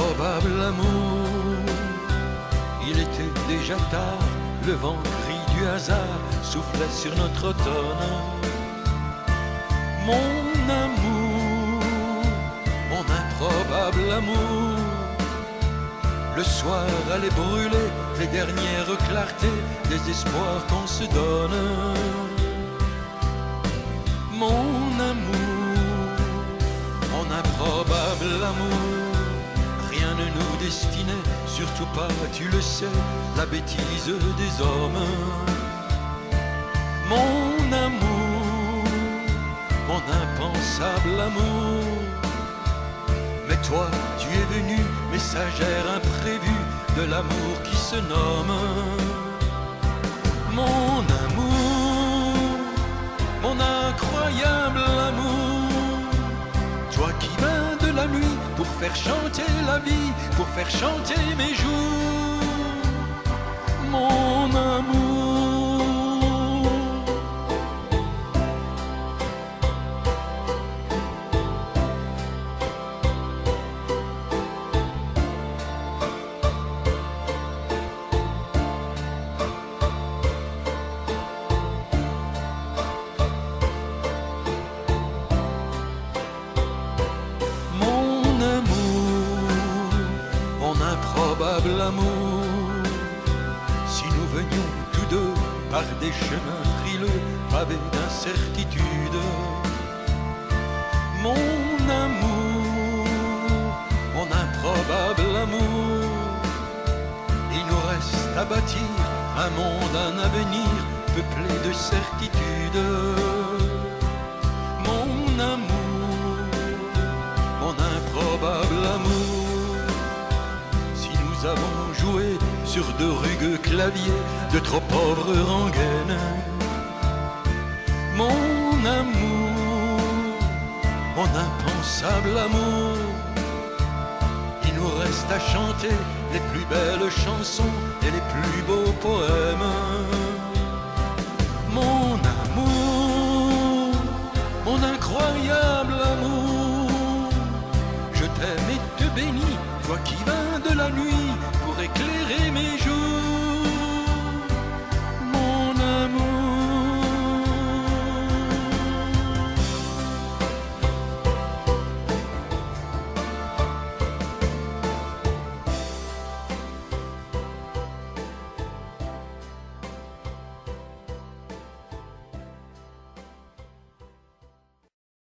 probable amour. Il était déjà tard, le vent gris du hasard soufflait sur notre automne. Mon amour, mon improbable amour. Le soir allait brûler les dernières clartés des espoirs qu'on se donne. Surtout pas, tu le sais, la bêtise des hommes. Mon amour, mon impensable amour, mais toi, tu es venu, messagère imprévue de l'amour qui se nomme faire chanter la vie, pour faire chanter mes jours, si nous venions tous deux par des chemins frileux, pavés d'incertitude. Mon amour, mon improbable amour, il nous reste à bâtir un monde, un avenir peuplé de certitudes. sur de rugueux claviers de trop pauvres rengaines. Mon amour, mon impensable amour, il nous reste à chanter les plus belles chansons et les plus beaux poèmes. Mon amour, mon incroyable amour, je t'aime et te bénis, toi qui vins de la nuit